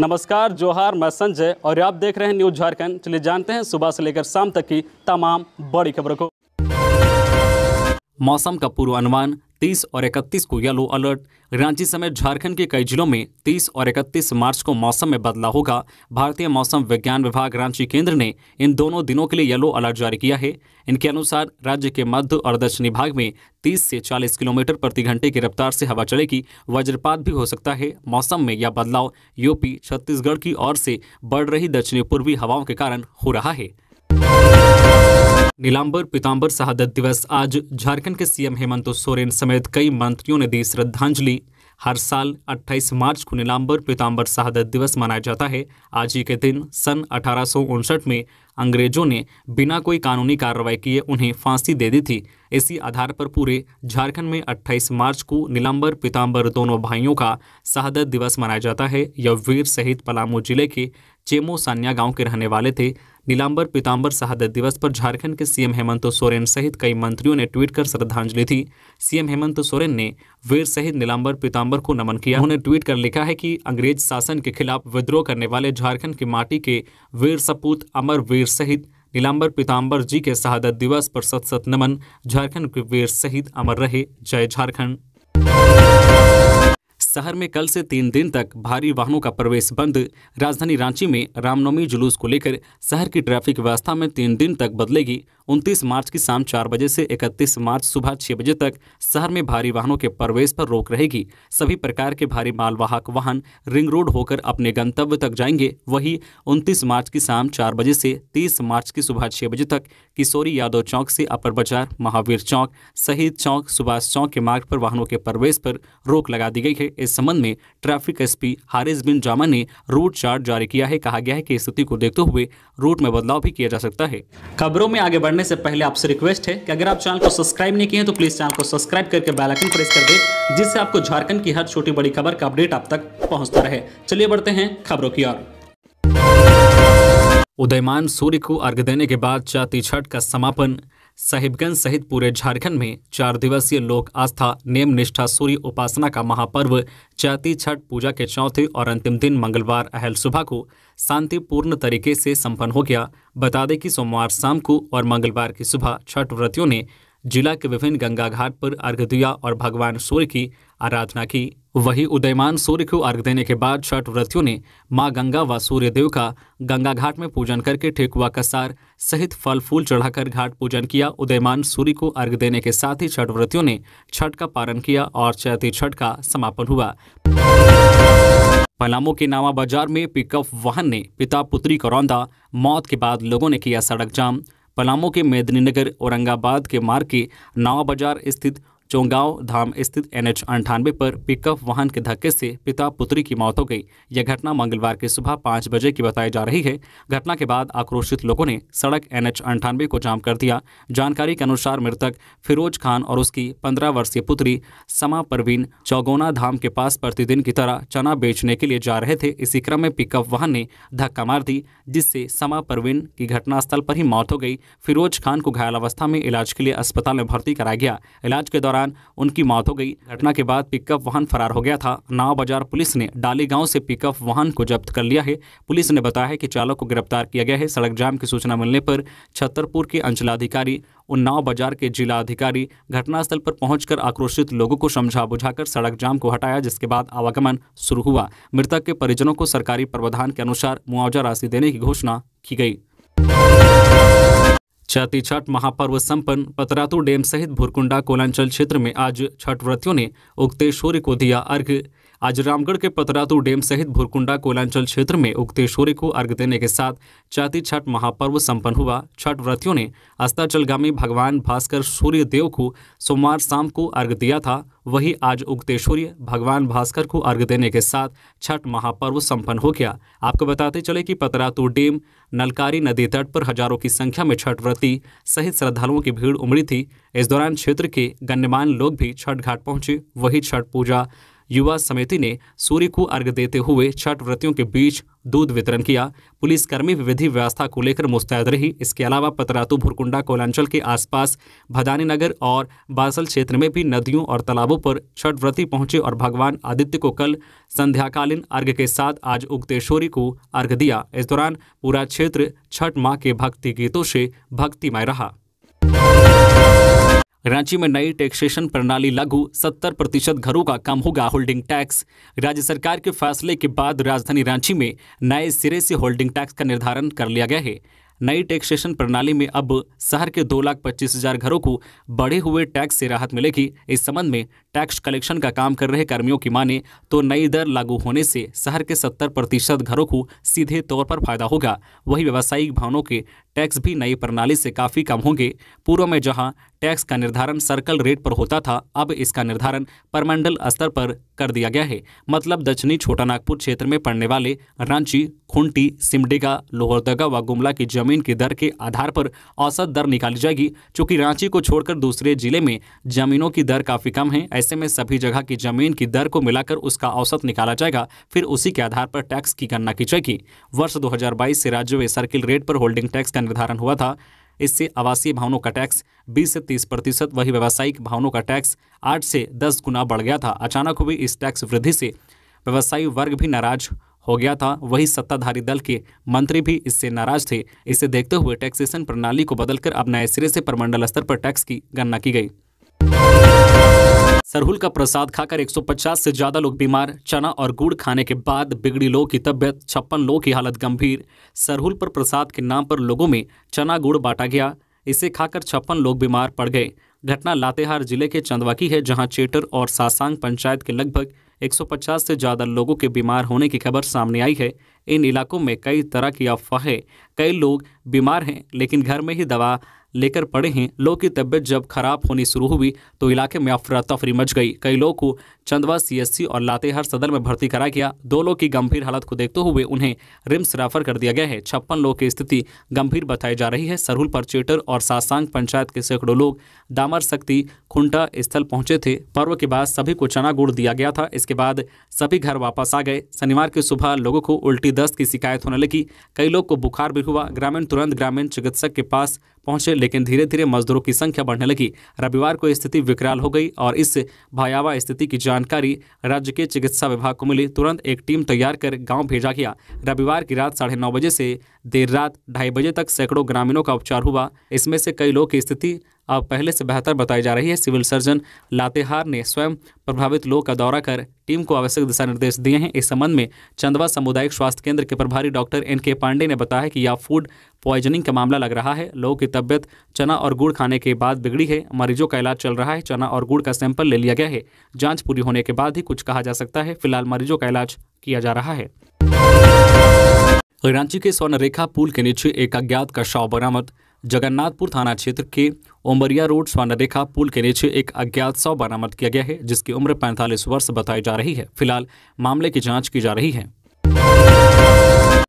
नमस्कार, जोहार, मैं संजय और आप देख रहे हैं न्यूज़ झारखंड। चलिए जानते हैं सुबह से लेकर शाम तक की तमाम बड़ी खबरों को। मौसम का पूर्वानुमान 30 और 31 को येलो अलर्ट। रांची समेत झारखंड के कई जिलों में 30 और 31 मार्च को मौसम में बदलाव होगा। भारतीय मौसम विज्ञान विभाग रांची केंद्र ने इन दोनों दिनों के लिए येलो अलर्ट जारी किया है। इनके अनुसार राज्य के मध्य और दक्षिणी भाग में 30 से 40 किलोमीटर प्रति घंटे की रफ्तार से हवा चलेगी। वज्रपात भी हो सकता है। मौसम में यह बदलाव यूपी, छत्तीसगढ़ की ओर से बढ़ रही दक्षिणी पूर्वी हवाओं के कारण हो रहा है। नीलांबर पीताम्बर शहादत दिवस आज झारखंड के सीएम हेमंत सोरेन समेत कई मंत्रियों ने दी श्रद्धांजलि। हर साल 28 मार्च को नीलांबर पीताम्बर शहादत दिवस मनाया जाता है। आज ही के दिन सन अठारह सौ उनसठ में अंग्रेज़ों ने बिना कोई कानूनी कार्रवाई किए उन्हें फांसी दे दी थी। इसी आधार पर पूरे झारखंड में 28 मार्च को नीलांबर पीताम्बर दोनों भाइयों का शहादत दिवस मनाया जाता है। यह वीर शहीद पलामू ज़िले के चेमो सान्या गाँव के रहने वाले थे। नीलांबर पीताम्बर शहादत दिवस पर झारखंड के सीएम हेमंत सोरेन सहित कई मंत्रियों ने ट्वीट कर श्रद्धांजलि दी। सीएम हेमंत सोरेन ने वीर शहीद नीलांबर पीताम्बर को नमन किया। उन्होंने ट्वीट कर लिखा है कि अंग्रेज़ शासन के खिलाफ विद्रोह करने वाले झारखंड की माटी के वीर सपूत अमर वीर शहीद नीलांबर पीताम्बर जी के शहादत दिवस पर सत सत नमन। झारखंड के वीर शहीद अमर रहे। जय झारखंड। शहर में कल से तीन दिन तक भारी वाहनों का प्रवेश बंद। राजधानी रांची में रामनवमी जुलूस को लेकर शहर की ट्रैफ़िक व्यवस्था में तीन दिन तक बदलेगी। 29 मार्च की शाम चार बजे से 31 मार्च सुबह छह बजे तक शहर में भारी वाहनों के प्रवेश पर रोक रहेगी। सभी प्रकार के भारी मालवाहक वाहन रिंग रोड होकर अपने गंतव्य तक जाएँगे। वही 29 मार्च की शाम चार बजे से 30 मार्च की सुबह छह बजे तक किशोरी यादव चौक से अपर बाज़ार, महावीर चौक, शहीद चौक, सुभाष चौक के मार्ग पर वाहनों के प्रवेश पर रोक लगा दी गई है। इस संबंध में ट्रैफ़िक एसपी हारिस बिन जामा ने रूट चार्ट जारी किया है। कहा गया है कि स्थिति को देखते हुए रूट में बदलाव भी किया जा सकता है। खबरों में आगे बढ़ने से पहले आपसे रिक्वेस्ट है कि अगर आप चैनल को सब्सक्राइब नहीं किए हैं तो प्लीज़ चैनल को सब्सक्राइब करके बेल आइकन प्रेस कर दे, जिससे आपको झारखंड की हर छोटी बड़ी खबर का अपडेट आप तक पहुँचता रहे। चलिए बढ़ते हैं खबरों की ओर। उदयमान सूर्य को अर्घ देने के बाद चाती छठ का समापन साहिबगंज सहित पूरे झारखंड में चार दिवसीय लोक आस्था, नेम निष्ठा, सूर्य उपासना का महापर्व चैती छठ पूजा के चौथे और अंतिम दिन मंगलवार अहल सुबह को शांतिपूर्ण तरीके से संपन्न हो गया। बता दें कि सोमवार शाम को और मंगलवार की सुबह छठ व्रतियों ने जिला के विभिन्न गंगा घाट पर अर्घ दिया और भगवान सूर्य की आराधना की। वही उदयमान सूर्य को अर्घ देने के बाद छठ व्रतियों ने माँ गंगा व सूर्य देव का गंगा घाट में पूजन करके ठेकुआ कसार सहित फल फूल चढ़ाकर घाट पूजन किया। उदयमान सूर्य को अर्घ देने के साथ ही छठ व्रतियों ने छठ का पारण किया और चैती छठ का समापन हुआ। पलामू के नावा बाज़ार में पिकअप वाहन ने पिता पुत्री को रौंदा। मौत के बाद लोगों ने किया सड़क जाम। पलामू के मेदनीनगर औरंगाबाद के मार्ग के नावा बाज़ार स्थित चौगांव धाम स्थित एन एच अंठानवे पर पिकअप वाहन के धक्के से पिता पुत्री की मौत हो गई। यह घटना मंगलवार की सुबह पाँच बजे की बताई जा रही है। घटना के बाद आक्रोशित लोगों ने सड़क एन एच अंठानवे को जाम कर दिया। जानकारी के अनुसार मृतक फिरोज खान और उसकी पंद्रह वर्षीय पुत्री समा परवीन चौगोना धाम के पास प्रतिदिन की तरह चना बेचने के लिए जा रहे थे। इसी क्रम में पिकअप वाहन ने धक्का मार दी, जिससे समा परवीन की घटनास्थल पर ही मौत हो गई। फिरोज खान को घायल अवस्था में इलाज के लिए अस्पताल में भर्ती कराया गया। इलाज के दौरान उनकी मौत हो गई। घटना के बाद पिकअप वाहन फरार हो गया था। नाव बाज़ार पुलिस ने डाली गाँव से पिकअप वाहन को जब्त कर लिया है। पुलिस ने बताया है कि चालक को गिरफ़्तार किया गया है। सड़क जाम की सूचना मिलने पर छतरपुर के अंचलाधिकारी उन्नाव बाज़ार के जिला अधिकारी घटनास्थल पर पहुंचकर आक्रोशित लोगों को समझा बुझाकर सड़क जाम को हटाया, जिसके बाद आवागमन शुरू हुआ। मृतक के परिजनों को सरकारी प्रावधान के अनुसार मुआवजा राशि देने की घोषणा की गई। चैती छठ महापर्व संपन्न पतरातू डैम सहित भुरकुंडा कोलांचल क्षेत्र में आज छठ व्रतियों ने उगते सूर्य को दिया अर्घ। आज रामगढ़ के पतरातू डैम सहित भुरकुंडा कोलांचल क्षेत्र में उगते सूर्य को अर्घ देने के साथ चाती छठ महापर्व संपन्न हुआ। छठ व्रतियों ने अस्ताचलगामी भगवान भास्कर सूर्य देव को सोमवार शाम को अर्घ दिया था। वही आज उगते सूर्य भगवान भास्कर को अर्घ देने के साथ छठ महापर्व संपन्न हो गया। आपको बताते चले कि पतरातू डैम नलकारी नदी तट पर हज़ारों की संख्या में छठ व्रती सहित श्रद्धालुओं की भीड़ उमड़ी थी। इस दौरान क्षेत्र के गण्यमान लोग भी छठ घाट पहुँचे। वही छठ पूजा युवा समिति ने सूर्य को अर्घ देते हुए छठ व्रतियों के बीच दूध वितरण किया। पुलिसकर्मी विधि व्यवस्था को लेकर मुस्तैद रही। इसके अलावा पतरातू, भुरकुंडा, कोलांचल के आसपास, भदानी नगर और बासल क्षेत्र में भी नदियों और तालाबों पर छठ व्रती पहुँचे और भगवान आदित्य को कल संध्याकालीन अर्घ के साथ आज उगतेश्वरी को अर्घ दिया। इस दौरान पूरा क्षेत्र छठ माँ के भक्ति गीतों से भक्तिमय रहा। रांची में नई टैक्सेशन प्रणाली लागू 70 प्रतिशत घरों का कम होगा होल्डिंग टैक्स। राज्य सरकार के फैसले के बाद राजधानी रांची में नए सिरे से होल्डिंग टैक्स का निर्धारण कर लिया गया है। नई टैक्सेशन प्रणाली में अब शहर के दो लाख पच्चीस हज़ार घरों को बढ़े हुए टैक्स से राहत मिलेगी। इस संबंध में टैक्स कलेक्शन का काम कर रहे कर्मियों की माने तो नई दर लागू होने से शहर के सत्तर प्रतिशत घरों को सीधे तौर पर फ़ायदा होगा। वही व्यावसायिक भवनों के टैक्स भी नई प्रणाली से काफ़ी कम होंगे। पूर्व में जहाँ टैक्स का निर्धारण सर्कल रेट पर होता था, अब इसका निर्धारण परमंडल स्तर पर कर दिया गया है। मतलब दक्षिणी छोटा नागपुर क्षेत्र में पड़ने वाले रांची, खुंटी, सिमडेगा, लोहरदगा व गुमला की ज़मीन की दर के आधार पर औसत दर निकाली जाएगी, चूँकि रांची को छोड़कर दूसरे ज़िले में जमीनों की दर काफ़ी कम है। ऐसे में सभी जगह की ज़मीन की दर को मिलाकर उसका औसत निकाला जाएगा, फिर उसी के आधार पर टैक्स की गणना की जाएगी। वर्ष 2022 से राज्य में सर्किल रेट पर होल्डिंग टैक्स का निर्धारण हुआ था। इससे आवासीय भवनों का टैक्स 20 से 30 प्रतिशत, वही व्यावसायिक भवनों का टैक्स 8 से 10 गुना बढ़ गया था। अचानक हुई इस टैक्स वृद्धि से व्यवसायी वर्ग भी नाराज़ हो गया था। वही सत्ताधारी दल के मंत्री भी इससे नाराज़ थे। इसे देखते हुए टैक्सेशन प्रणाली को बदलकर अब नए सिरे से प्रमंडल स्तर पर टैक्स की गणना की गई। सरहुल का प्रसाद खाकर 150 से ज़्यादा लोग बीमार, चना और गुड़ खाने के बाद बिगड़ी लोगों की तबियत, छप्पन लोग की हालत गंभीर। सरहुल पर प्रसाद के नाम पर लोगों में चना गुड़ बांटा गया। इसे खाकर छप्पन लोग बीमार पड़ गए। घटना लातेहार ज़िले के चंदवा की है, जहाँ चेटर और सासांग पंचायत के लगभग 150 से ज़्यादा लोगों के बीमार होने की खबर सामने आई है। इन इलाकों में कई तरह की अफवाहें, कई लोग बीमार हैं, लेकिन घर में ही दवा लेकर पड़े हैं। लोग की तबीयत जब खराब होनी शुरू हुई तो इलाके में अफरा तफरी मच गई। कई लोगों को चंदवा, सीएससी और लातेहार सदर में भर्ती करा गया। दो लोग की गंभीर हालत को देखते हुए उन्हें रिम्स रेफर कर दिया गया है। छप्पन लोग की स्थिति गंभीर बताई जा रही है। सरहुल पर चेटर और सासांग पंचायत के सैकड़ों लोग दामर शक्ति खुंटा स्थल पहुँचे थे। पर्व के बाद सभी को चना गुड़ दिया गया था। इसके बाद सभी घर वापस आ गए। शनिवार की सुबह लोगों को उल्टी दस्त की शिकायत होने लगी। कई लोग को बुखार भी हुआ। ग्रामीण तुरंत ग्रामीण चिकित्सक के पास पहुँचे, लेकिन धीरे धीरे मजदूरों की संख्या बढ़ने लगी। रविवार को स्थिति विकराल हो गई और इस भयावह स्थिति की जानकारी राज्य के चिकित्सा विभाग को मिली। तुरंत एक टीम तैयार कर गाँव भेजा गया। रविवार की रात साढ़े नौ बजे से देर रात ढाई बजे तक सैकड़ों ग्रामीणों का उपचार हुआ। इसमें से कई लोग की स्थिति अब पहले से बेहतर बताई जा रही है। सिविल सर्जन लातेहार ने स्वयं प्रभावित लोगों का दौरा कर टीम को आवश्यक दिशा निर्देश दिए हैं। इस संबंध में चंदवा सामुदायिक स्वास्थ्य केंद्र के प्रभारी डॉक्टर एन के पांडे ने बताया कि यह फ़ूड पॉइजनिंग का मामला लग रहा है। लोगों की तबियत चना और गुड़ खाने के बाद बिगड़ी है। मरीजों का इलाज चल रहा है। चना और गुड़ का सैंपल ले लिया गया है। जाँच पूरी होने के बाद ही कुछ कहा जा सकता है। फ़िलहाल मरीजों का इलाज किया जा रहा है। रांची के स्वर्णरेखा पुल के नीचे एक अज्ञात का शव बरामद। जगन्नाथपुर थाना क्षेत्र के ओम्बरिया रोड स्वर्णरेखा पुल के नीचे एक अज्ञात शव बरामद किया गया है, जिसकी उम्र 45 वर्ष बताई जा रही है। फ़िलहाल मामले की जाँच की जा रही है।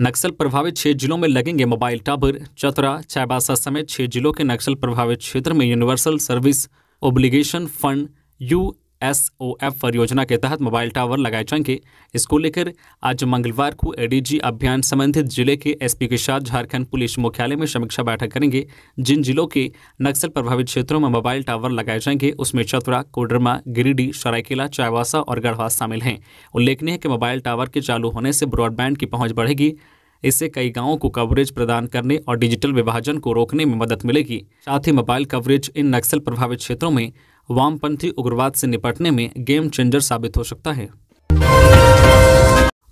नक्सल प्रभावित छह जिलों में लगेंगे मोबाइल टावर चतरा चाईबासा समेत छह जिलों के नक्सल प्रभावित क्षेत्र में universal service obligation fund U S O F परियोजना के तहत मोबाइल टावर लगाए जाएँगे। इसको लेकर आज मंगलवार को एडीजी अभियान संबंधित ज़िले के एसपी के साथ झारखंड पुलिस मुख्यालय में समीक्षा बैठक करेंगे। जिन जिलों के नक्सल प्रभावित क्षेत्रों में मोबाइल टावर लगाए जाएँगे, उसमें चतरा, कोडरमा, गिरिडीह, सरायकेला चायवासा और गढ़वा शामिल हैं। उल्लेखनीय है कि मोबाइल टावर के चालू होने से ब्रॉडबैंड की पहुँच बढ़ेगी। इससे कई गाँवों को कवरेज प्रदान करने और डिजिटल विभाजन को रोकने में मदद मिलेगी। साथ ही मोबाइल कवरेज इन नक्सल प्रभावित क्षेत्रों में वामपंथी उग्रवाद से निपटने में गेम चेंजर साबित हो सकता है।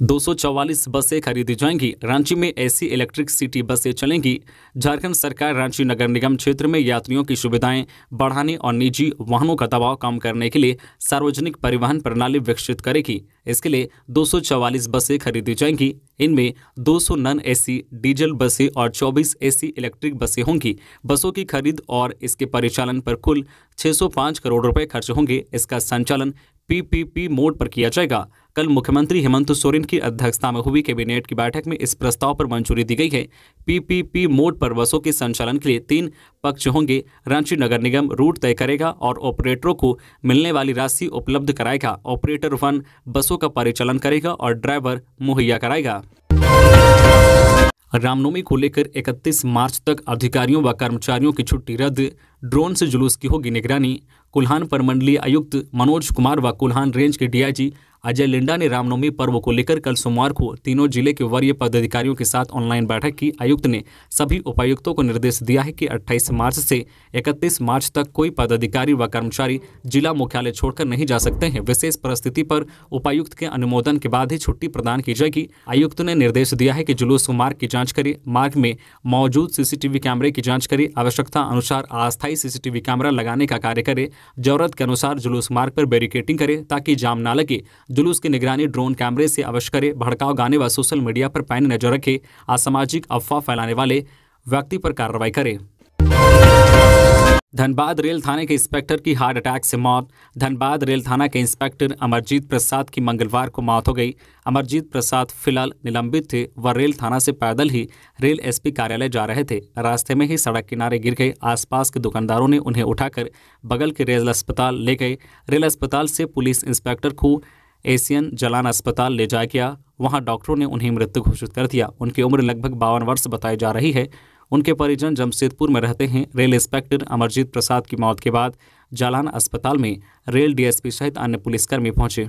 244 बसें खरीदी जाएँगी। रांची में ऐसी इलेक्ट्रिक सिटी बसें चलेंगी। झारखंड सरकार रांची नगर निगम क्षेत्र में यात्रियों की सुविधाएँ बढ़ाने और निजी वाहनों का दबाव कम करने के लिए सार्वजनिक परिवहन प्रणाली विकसित करेगी। इसके लिए 244 बसें खरीदी जाएँगी। इनमें 200 नन एसी डीजल बसें और 24 एसी इलेक्ट्रिक बसें होंगी। बसों की खरीद और इसके परिचालन पर कुल 605 करोड़ रुपए खर्च होंगे। इसका संचालन पीपीपी मोड पर किया जाएगा। कल मुख्यमंत्री हेमंत सोरेन की अध्यक्षता में हुई कैबिनेट की बैठक में इस प्रस्ताव पर मंजूरी दी गई है। पीपीपी मोड पर बसों के संचालन के लिए तीन पक्ष होंगे। रांची नगर निगम रूट तय करेगा और ऑपरेटरों को मिलने वाली राशि उपलब्ध कराएगा। ऑपरेटर वन बसों का परिचालन करेगा और ड्राइवर मुहैया कराएगा। रामनवमी को लेकर 31 मार्च तक अधिकारियों व कर्मचारियों की छुट्टी रद्द। ड्रोन से जुलूस की होगी निगरानी। कुल्हान परमंडलीय आयुक्त मनोज कुमार व कुल्हान रेंज के डीआईजी अजय लिंडा ने रामनवमी पर्व को लेकर कल सोमवार को तीनों ज़िले के वरीय पदाधिकारियों के साथ ऑनलाइन बैठक की। आयुक्त ने सभी उपायुक्तों को निर्देश दिया है कि 28 मार्च से 31 मार्च तक कोई पदाधिकारी व कर्मचारी जिला मुख्यालय छोड़कर नहीं जा सकते हैं। विशेष परिस्थिति पर उपायुक्त के अनुमोदन के बाद ही छुट्टी प्रदान की जाएगी। आयुक्त ने निर्देश दिया है कि जुलूस मार्ग की जाँच करे। मार्ग में मौजूद सीसीटीवी कैमरे की जाँच करे। आवश्यकता अनुसार अस्थायी सीसीटीवी कैमरा लगाने का कार्य करे। ज़रूरत के अनुसार जुलूस मार्ग पर बैरिकेटिंग करे ताकि जाम न लगे। जुलूस की निगरानी ड्रोन कैमरे से अवश्य करे। भड़काव गाने व सोशल मीडिया पर पैनी नज़र रखे। असामाजिक अफवाह फैलाने वाले व्यक्ति पर कार्रवाई करे। धनबाद रेल थाने के इंस्पेक्टर की हार्ट अटैक से मौत। धनबाद रेल थाना के इंस्पेक्टर अमरजीत प्रसाद की मंगलवार को मौत हो गई। अमरजीत प्रसाद फ़िलहाल निलंबित थे व रेल थाना से पैदल ही रेल एसपी कार्यालय जा रहे थे। रास्ते में ही सड़क किनारे गिर गए। आसपास के दुकानदारों ने उन्हें उठाकर बगल के रेल अस्पताल ले गए। रेल अस्पताल से पुलिस इंस्पेक्टर को एशियन जलान अस्पताल ले जाया गया। वहाँ डॉक्टरों ने उन्हें मृत घोषित कर दिया। उनकी उम्र लगभग बावन वर्ष बताई जा रही है। उनके परिजन जमशेदपुर में रहते हैं। रेल इंस्पेक्टर अमरजीत प्रसाद की मौत के बाद जालान अस्पताल में रेल डीएसपी सहित अन्य पुलिसकर्मी पहुँचे।